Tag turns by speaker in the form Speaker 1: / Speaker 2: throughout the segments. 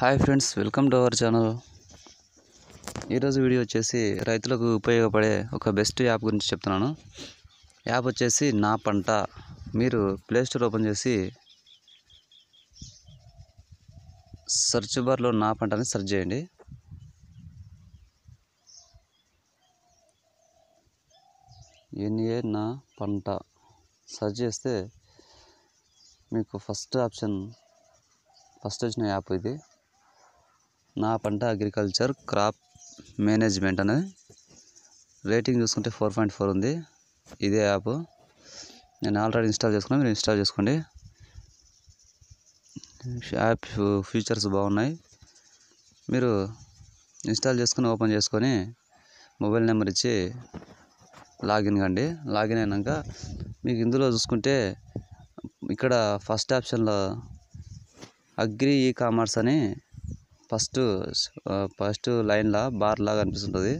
Speaker 1: Hi friends welcome to our channel. ఈరోజు video వచ్చేసి రైతులకు ఉపయోగపడే ఒక బెస్ట్ యాప్ గురించి చెప్తున్నాను. యాప్ వచ్చేసి నా పంట. మీరు ప్లేస్టోర్ ఓపెన్ చేసి సెర్చ్ బార్లో నా పంటని సెర్చ్ చేయండి. ఎన్ఏ నా పంట. సెర్చ్ చేస్తే మీకు ఫస్ట్ ఆప్షన్ ఫస్ట్ వచ్చిన యాప్ ఇది. నా పంట అగ్రికల్చర్ క్రాప్ మేనేజ్మెంట్ అనేది రేటింగ్ చూసుకుంటే ఫోర్ పాయింట్ ఫోర్ ఉంది. ఇదే యాప్. నేను ఆల్రెడీ ఇన్స్టాల్ చేసుకున్నా మీరు ఇన్స్టాల్ చేసుకోండి. యాప్ ఫీచర్స్ బాగున్నాయి. మీరు ఇన్స్టాల్ చేసుకుని ఓపెన్ చేసుకొని మొబైల్ నెంబర్ ఇచ్చి లాగిన్ కండి. లాగిన్ అయినాక మీకు ఇందులో చూసుకుంటే ఇక్కడ ఫస్ట్ ఆప్షన్లో అగ్రి ఈ కామర్స్ అని ఫస్ట్ ఫస్ట్ లైన్లో బార్ లాగా అనిపిస్తుంటుంది.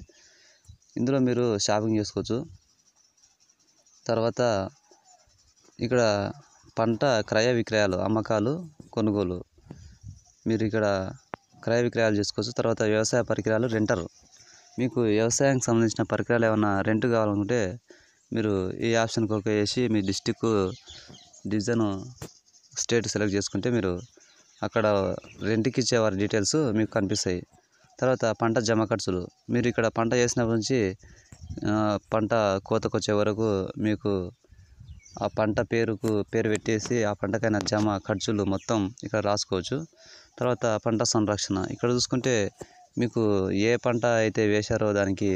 Speaker 1: ఇందులో మీరు షాపింగ్ చేసుకోవచ్చు. తర్వాత ఇక్కడ పంట క్రయ విక్రయాలు అమ్మకాలు కొనుగోలు. మీరు ఇక్కడ క్రయ విక్రయాలు చేసుకోవచ్చు. తర్వాత వ్యవసాయ పరికరాలు రెంటర్. మీకు వ్యవసాయానికి సంబంధించిన పరికరాలు ఏమైనా రెంట్ కావాలనుకుంటే మీరు ఈ ఆప్షన్కి ఒక వేసి మీ డిస్టిక్ డివిజన్ స్టేట్ సెలెక్ట్ చేసుకుంటే మీరు అక్కడ రెంట్కి ఇచ్చే వారి డీటెయిల్స్ మీకు కనిపిస్తాయి. తర్వాత పంట జమ ఖర్చులు. మీరు ఇక్కడ పంట వేసినప్పటి నుంచి పంట కోతకు వచ్చే వరకు మీకు ఆ పంట పేరుకు పేరు పెట్టేసి ఆ పంటకైన జమ ఖర్చులు మొత్తం ఇక్కడ రాసుకోవచ్చు. తర్వాత పంట సంరక్షణ. ఇక్కడ చూసుకుంటే మీకు ఏ పంట అయితే వేశారో దానికి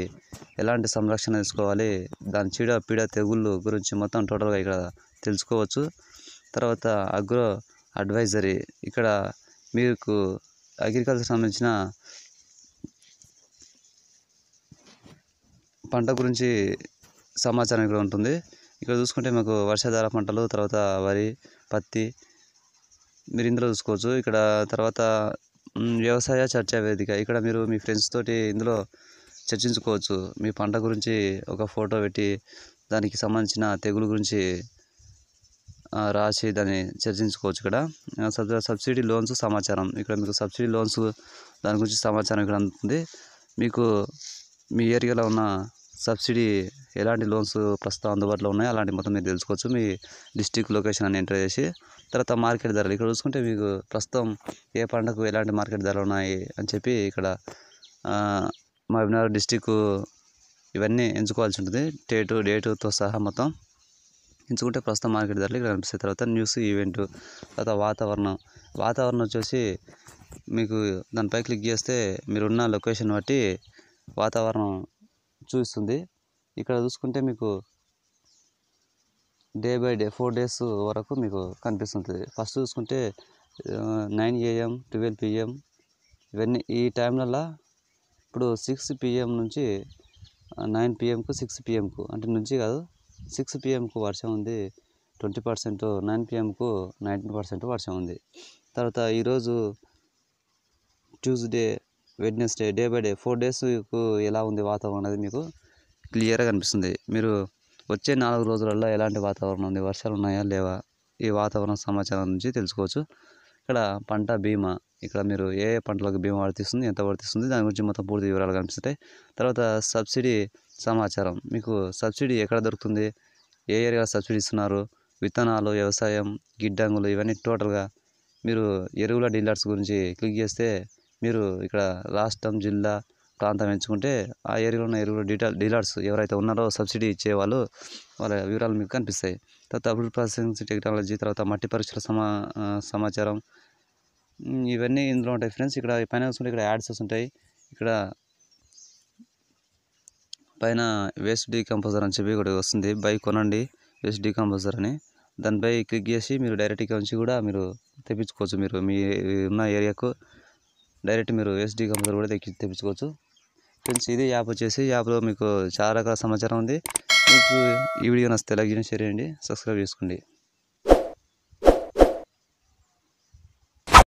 Speaker 1: ఎలాంటి సంరక్షణ తీసుకోవాలి దాని చీడ పీడ తెగుళ్ళు గురించి మొత్తం టోటల్గా ఇక్కడ తెలుసుకోవచ్చు. తర్వాత అగ్రో అడ్వైజరీ. ఇక్కడ మీకు అగ్రికల్చర్ సంబంధించిన పంట గురించి సమాచారం ఇక్కడ ఉంటుంది. ఇక్కడ చూసుకుంటే మాకు వర్షాధార పంటలు తర్వాత వరి పత్తి మీరు ఇందులో చూసుకోవచ్చు. ఇక్కడ తర్వాత వ్యవసాయ చర్చా వేదిక. ఇక్కడ మీరు మీ ఫ్రెండ్స్ తోటి ఇందులో చర్చించుకోవచ్చు. మీ పంట గురించి ఒక ఫోటో పెట్టి దానికి సంబంధించిన తెగులు గురించి రాసి దాన్ని చర్చించుకోవచ్చు ఇక్కడ. సబ్ సబ్సిడీ లోన్స్ సమాచారం. ఇక్కడ మీకు సబ్సిడీ లోన్స్ దాని గురించి సమాచారం ఇక్కడ అందుతుంది. మీకు మీ ఏరియాలో ఉన్న సబ్సిడీ ఎలాంటి లోన్స్ ప్రస్తుతం అందుబాటులో ఉన్నాయో? అలాంటి మొత్తం మీరు తెలుసుకోవచ్చు. మీ డిస్టిక్ లొకేషన్ అని ఎంటర్ చేసి తర్వాత మార్కెట్ ధరలు. ఇక్కడ చూసుకుంటే మీకు ప్రస్తుతం ఏ పంటకు ఎలాంటి మార్కెట్ ధరలు ఉన్నాయి అని చెప్పి ఇక్కడ మహబూబ్నగర్ డిస్టిక్ ఇవన్నీ ఎంచుకోవాల్సి ఉంటుంది. డేటు డేటుతో సహా మొత్తం. ఎంచుకుంటే ప్రస్తుతం మార్కెట్ ధరలు ఇక్కడ కనిపిస్తాయి. తర్వాత న్యూస్ ఈవెంట్ తర్వాత వాతావరణం. వాతావరణం వచ్చేసి మీకు దానిపై క్లిక్ చేస్తే మీరున్న లొకేషన్ బట్టి వాతావరణం చూపిస్తుంది. ఇక్కడ చూసుకుంటే మీకు day by day four days వరకు మీకు కనిపిస్తుంది ఫస్ట్ చూసుకుంటే నైన్ ఏఎం ట్వెల్వ్ పిఎం ఇవన్నీ ఈ టైంలలో ఇప్పుడు సిక్స్ పిఎం నుంచి నైన్ పిఎంకు సిక్స్ పిఎంకు అంటే నుంచి కాదు సిక్స్ పిఎంకు వర్షం ఉంది ట్వంటీ పర్సెంట్ నైన్ పిఎంకు నైంటీ పర్సెంట్ వర్షం ఉంది. తర్వాత ఈరోజు Tuesday Wednesday day by day four డేస్కు ఎలా ఉంది వాతావరణం అనేది మీకు క్లియర్గా కనిపిస్తుంది. మీరు వచ్చే నాలుగు రోజులలో ఎలాంటి వాతావరణం ఉంది? వర్షాలు ఉన్నాయా? లేవా? ఈ వాతావరణ సమాచారం నుంచి తెలుసుకోవచ్చు. ఇక్కడ పంట బీమా ఇక్కడ మీరు ఏ ఏ పంటలకు బీమా వర్తిస్తుంది ఎంత వర్తిస్తుంది దాని గురించి మొత్తం పూర్తి వివరాలు కనిపిస్తాయి తర్వాత సబ్సిడీ సమాచారం. మీకు సబ్సిడీ ఎక్కడ దొరుకుతుంది ఏ ఏరియా సబ్సిడీ ఇస్తున్నారు విత్తనాలు వ్యవసాయం గిడ్డంగులు ఇవన్నీ టోటల్గా మీరు ఎరువుల డీలర్స్ గురించి క్లిక్ చేస్తే మీరు ఇక్కడ రాష్ట్రం జిల్లా ప్రాంతం ఎంచుకుంటే ఆ ఏరియాలో ఉన్న ఎరువుల డీటెయిల్ డీలర్స్ ఎవరైతే ఉన్నారో సబ్సిడీ ఇచ్చే వాళ్ళు వాళ్ళ వివరాలు మీకు కనిపిస్తాయి. తర్వాత అభివృద్ధి ప్రాసెసింగ్ టెక్నాలజీ తర్వాత మట్టి పరీక్షల సమా సమాచారం ఇవన్నీ ఇందులో ఉంటాయి ఫ్రెండ్స్. ఇక్కడ పైన చూసుకుంటే ఇక్కడ యాడ్స్ ఉంటాయి. ఇక్కడ పైన వేస్ట్ డీకంపోజర్ అని చెప్పి ఒకటి వస్తుంది. బై కొనండి వేస్ట్ డీకంపోజర్ అని. దానిపై క్లిక్ చేసి మీరు డైరెక్ట్గా ఉంచి కూడా మీరు తెప్పించుకోవచ్చు. మీరు మీ ఉన్న ఏరియాకు డైరెక్ట్ మీరు వేస్ట్ డీకంపోజర్ కూడా తెచ్చి తెప్పించుకోవచ్చు. ఫ్రెండ్స్ ఇది యాప్ వచ్చేసి యాప్లో మీకు చాలా రకాల సమాచారం ఉంది. మీకు ఈ వీడియో నచ్చితే లైక్ చేయండి షేర్ చేయండి సబ్స్క్రైబ్ చేసుకోండి.